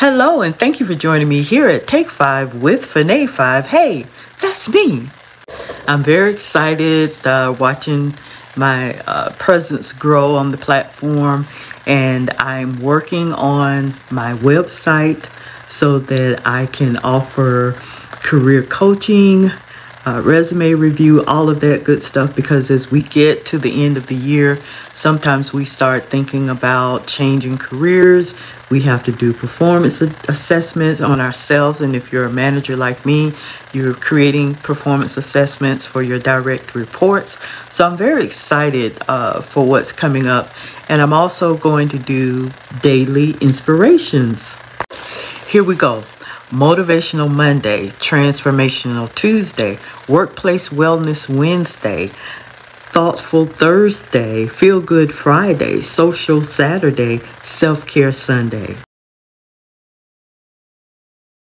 Hello, and thank you for joining me here at Take Five with Fanae Five. Hey, that's me. I'm very excited uh, watching my uh, presence grow on the platform, and I'm working on my website so that I can offer career coaching, uh, resume review, all of that good stuff. Because as we get to the end of the year, sometimes we start thinking about changing careers. We have to do performance assessments on ourselves. And if you're a manager like me, you're creating performance assessments for your direct reports. So I'm very excited uh, for what's coming up. And I'm also going to do daily inspirations. Here we go. Motivational Monday, Transformational Tuesday, Workplace Wellness Wednesday, Thoughtful Thursday, Feel Good Friday, Social Saturday, Self Care Sunday.